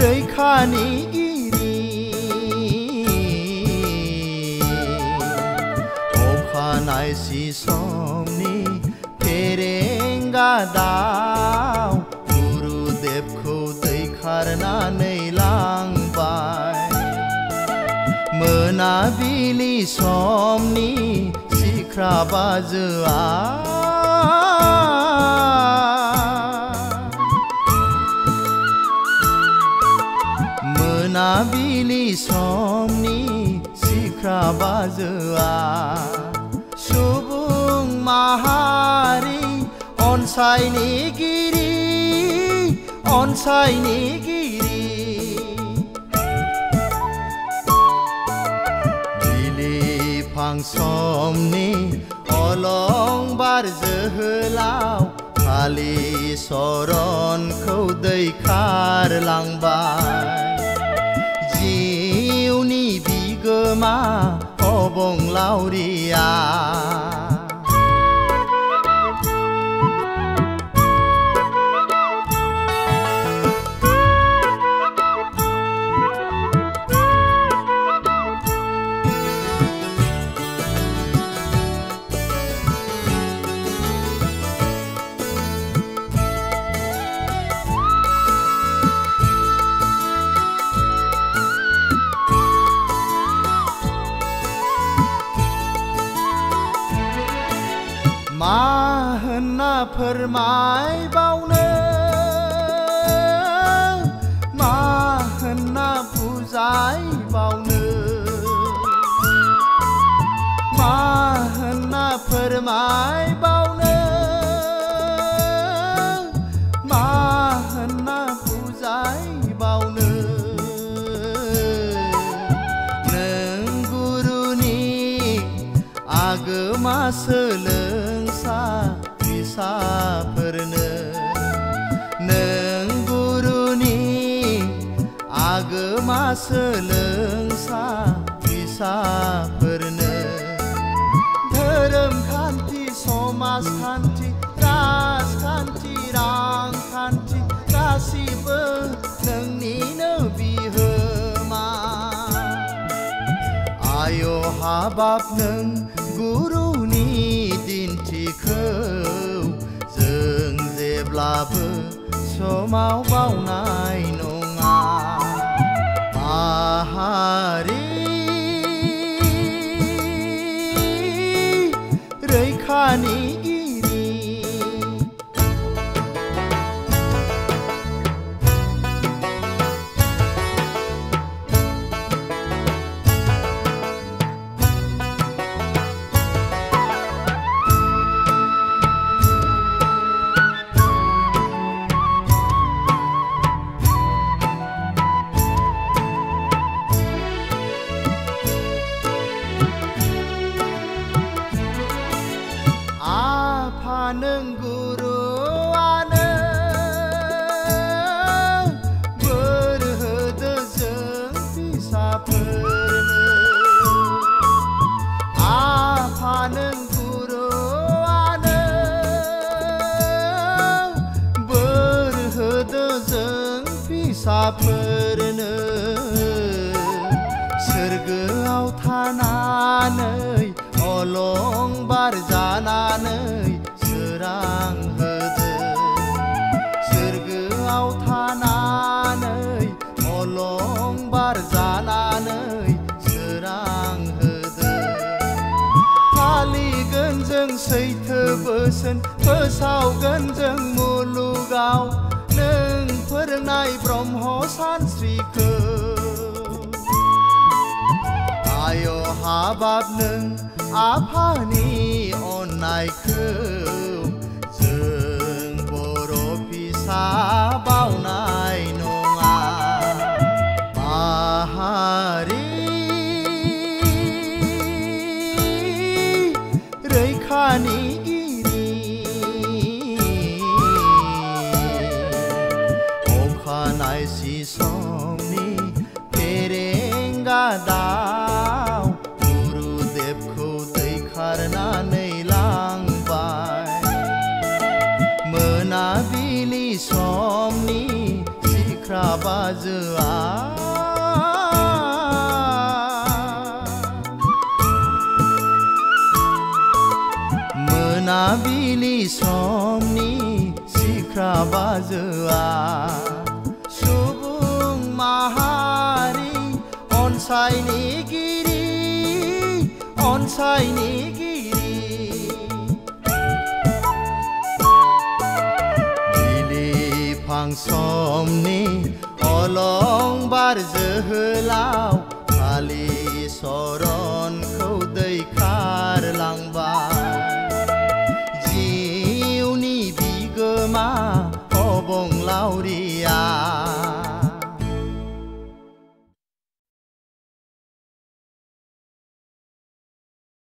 रैखानि गिरि। अखानाय सि समनि फेरेंगा दाव गुरुदेबखौ दैखारनानै लांबाय। मोनाबिलि समनि सिख्रा बाजोआ बाजोआ सुबुं माहारि अनसायनिगिरि अनसायनिगिरि बिलिफां समनि अलंबार जोहोलाव खालि सरनखौ दैखारलांबाय जिउनि बिगोमा bông lao đi à. मा होनना फोरमायबावनो मा होनना बुजायबावनो मा होनना फोरमायबावनो मा होनना बुजायबावनो नों गुरुनि आगोमा सोलोंसा 사퍼르는 능구르니 아그마스능사 사퍼르는 더름 칸티 소마스 칸티 라스 칸티 랑 칸티 라시브 능니는 비흐마 아요 하밥 능구르 mau mau nai nunga pahari rei khani ơi ô long bar già nan ơi sırang hıdı sırgı avta nan ơi ô long bar già nan ơi sırang hıdı thali gần dâng xây thơ bơ sân bơ sao gần dâng mù lù gao nâng phơ rừng này brom hó san sri cơ หาบาปหนึ่ง อาภานีอ่อนนายคือจึงบรพิสา गारनानै लांबाय मोनाबिलि समनि सिख्रा बाजोआ मोनाबिलि समनि सिख्रा बाजोआ सुबुं माहारि अनसायनि गि çayını giydi Dili pangsomni olong bar zıhlav Kali soron kıvdıy karlanbay Jiuni bigma obong lauri